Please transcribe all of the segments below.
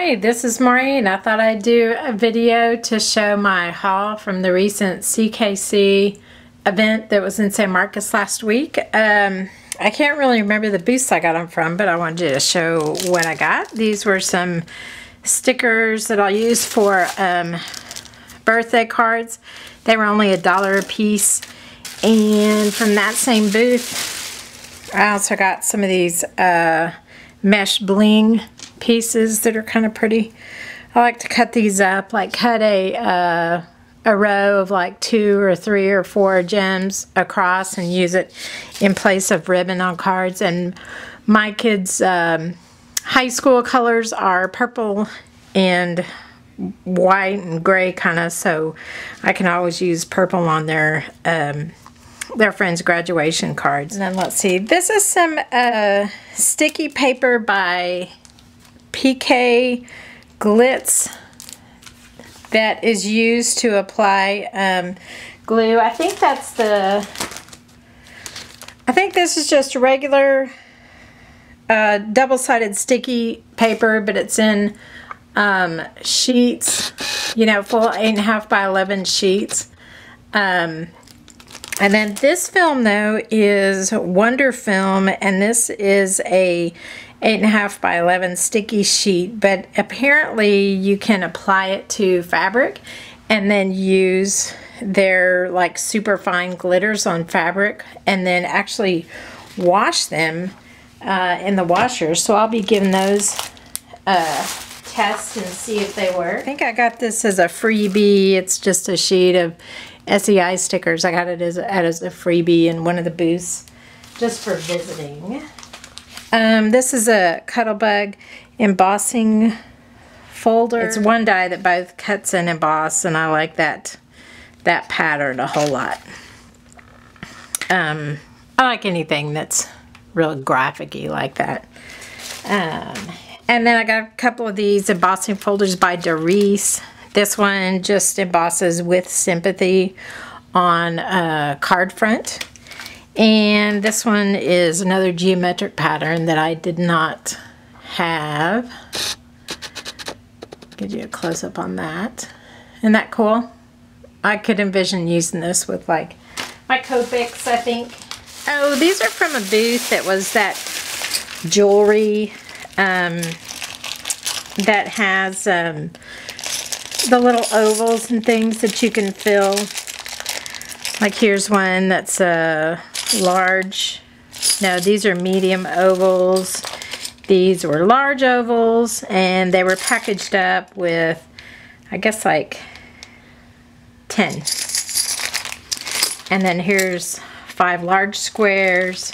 Hi, this is Maureen. I thought I'd do a video to show my haul from the recent CKC event that was in San Marcos last week. Um, I can't really remember the booths I got them from, but I wanted to show what I got. These were some stickers that I'll use for um, birthday cards. They were only a dollar a piece. And from that same booth, I also got some of these uh, mesh bling pieces that are kind of pretty. I like to cut these up, like cut a, uh, a row of like two or three or four gems across and use it in place of ribbon on cards. And my kids' um, high school colors are purple and white and gray kind of, so I can always use purple on their um, their friends' graduation cards. And then let's see, this is some uh, sticky paper by PK Glitz that is used to apply um, glue. I think that's the, I think this is just a regular uh, double-sided sticky paper, but it's in um, sheets, you know, full 8.5 by 11 sheets. Um, and then this film, though, is Wonder Film, and this is a 8.5 by 11 sticky sheet, but apparently you can apply it to fabric and then use their like super fine glitters on fabric and then actually wash them uh, in the washer. So I'll be giving those uh, tests and see if they work. I think I got this as a freebie. It's just a sheet of SEI stickers. I got it as as a freebie in one of the booths just for visiting. Um, this is a Cuttlebug embossing folder. It's one die that both cuts and emboss, and I like that that pattern a whole lot. Um, I like anything that's real graphic like that. Um, and then I got a couple of these embossing folders by Darice. This one just embosses with sympathy on a card front. And this one is another geometric pattern that I did not have. Give you a close-up on that. Isn't that cool? I could envision using this with like my Copics, I think. Oh, these are from a booth that was that jewelry um, that has um, the little ovals and things that you can fill. Like here's one that's a large. No, these are medium ovals. These were large ovals and they were packaged up with, I guess like 10. And then here's five large squares.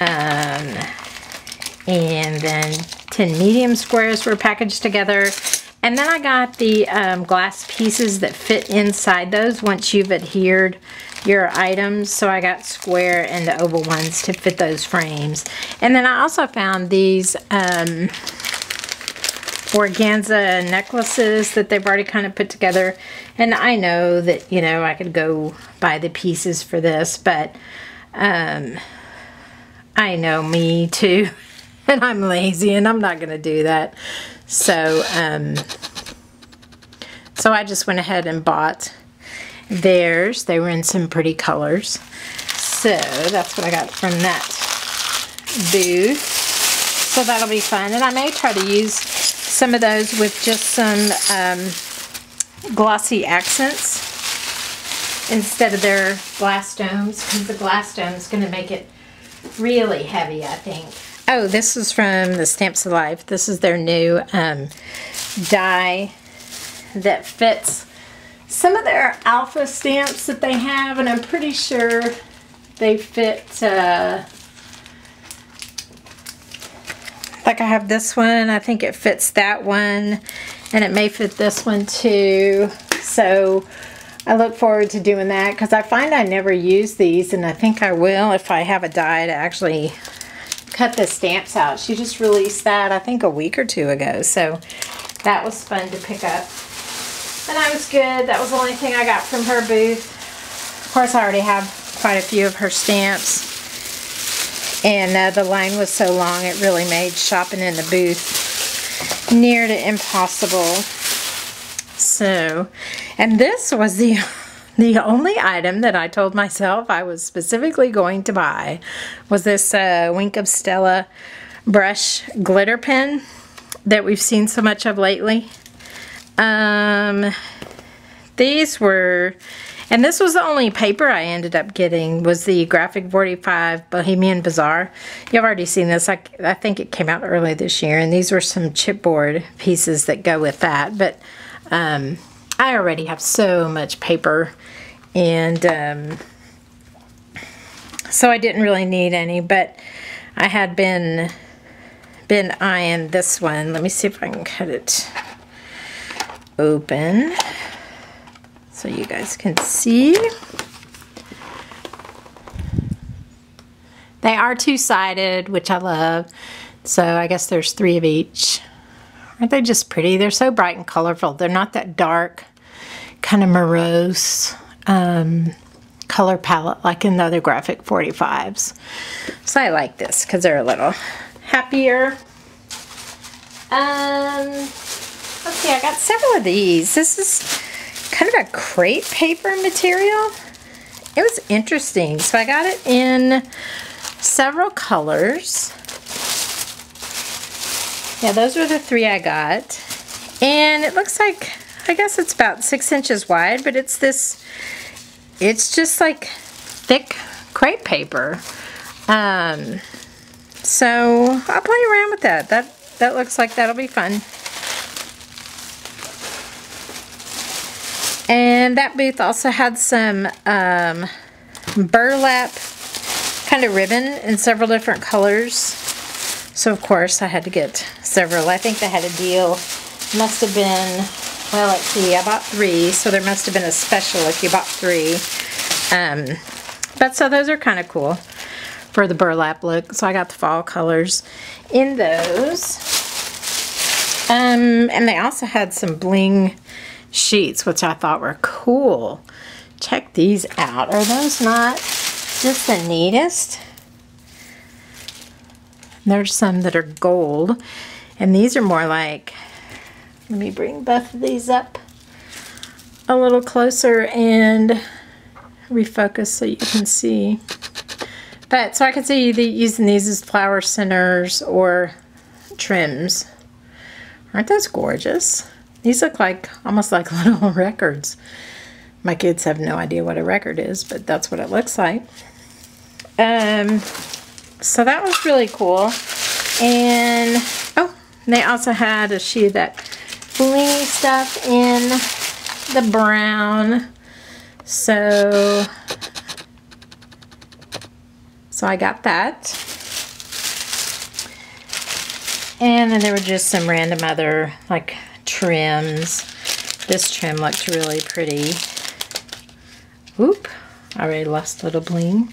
Um, and then 10 medium squares were packaged together. And then I got the um, glass pieces that fit inside those once you've adhered your items. So I got square and the oval ones to fit those frames. And then I also found these um, organza necklaces that they've already kind of put together. And I know that, you know, I could go buy the pieces for this, but um, I know me too. And I'm lazy and I'm not going to do that. So, um, so I just went ahead and bought theirs. They were in some pretty colors. So that's what I got from that booth. So that'll be fun. And I may try to use some of those with just some um, glossy accents instead of their glass domes because the glass dome is going to make it really heavy, I think. Oh, this is from the Stamps of Life. This is their new um, die that fits some of their alpha stamps that they have, and I'm pretty sure they fit, uh, like I have this one, I think it fits that one, and it may fit this one too, so I look forward to doing that, because I find I never use these, and I think I will if I have a die to actually cut the stamps out. She just released that, I think, a week or two ago, so that was fun to pick up. And I was good. That was the only thing I got from her booth. Of course, I already have quite a few of her stamps. And uh, the line was so long, it really made shopping in the booth near to impossible. So, and this was the the only item that I told myself I was specifically going to buy was this uh, Wink of Stella brush glitter pen that we've seen so much of lately. Um, these were, and this was the only paper I ended up getting, was the Graphic 45 Bohemian Bazaar. You've already seen this. I, I think it came out early this year, and these were some chipboard pieces that go with that. But um, I already have so much paper, and um, so I didn't really need any, but I had been been eyeing this one. Let me see if I can cut it open so you guys can see. They are two-sided, which I love. So I guess there's three of each. Aren't they just pretty? They're so bright and colorful. They're not that dark, kind of morose um, color palette like in the other graphic 45s. So I like this because they're a little happier. Um, I got several of these. This is kind of a crepe paper material. It was interesting. So I got it in several colors. Yeah, those were the three I got. And it looks like, I guess it's about six inches wide, but it's this, it's just like thick crepe paper. Um, so I'll play around with that. That, that looks like that'll be fun. And that booth also had some um, burlap kind of ribbon in several different colors. So of course I had to get several. I think they had a deal. Must have been, well let's see, I bought three. So there must have been a special if you bought three. Um, but so those are kind of cool for the burlap look. So I got the fall colors in those. Um, and they also had some bling sheets, which I thought were cool. Check these out. Are those not just the neatest? There's some that are gold, and these are more like, let me bring both of these up a little closer and refocus so you can see. But, so I can see using these as flower centers or trims. Aren't those gorgeous? These look like almost like little records. My kids have no idea what a record is, but that's what it looks like. Um, so that was really cool. And, oh, they also had a of that blingy stuff in the brown. So, so I got that. And then there were just some random other, like, trims. This trim looked really pretty. Oop, I already lost a little bling.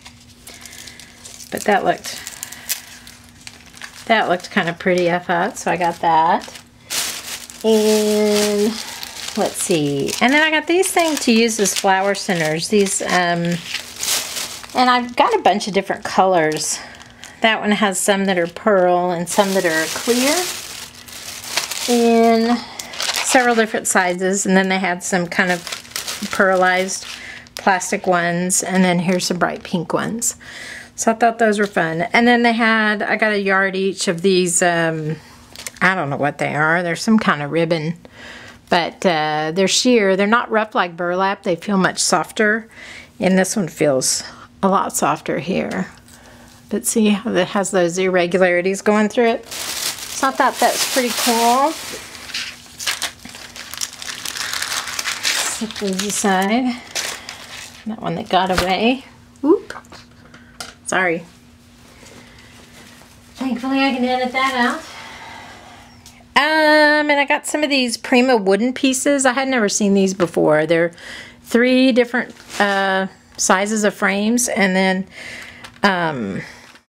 But that looked, that looked kind of pretty, I thought, so I got that. And let's see. And then I got these things to use as flower centers. These, um, and I've got a bunch of different colors. That one has some that are pearl and some that are clear. And several different sizes and then they had some kind of pearlized plastic ones and then here's some bright pink ones. So I thought those were fun. And then they had, I got a yard each of these, um, I don't know what they are. They're some kind of ribbon. But uh, they're sheer. They're not rough like burlap. They feel much softer. And this one feels a lot softer here. But see how it has those irregularities going through it. So I thought that's pretty cool. Set those aside. That one that got away. Oop. Sorry. Thankfully I can edit that out. Um, and I got some of these Prima wooden pieces. I had never seen these before. They're three different uh, sizes of frames and then um,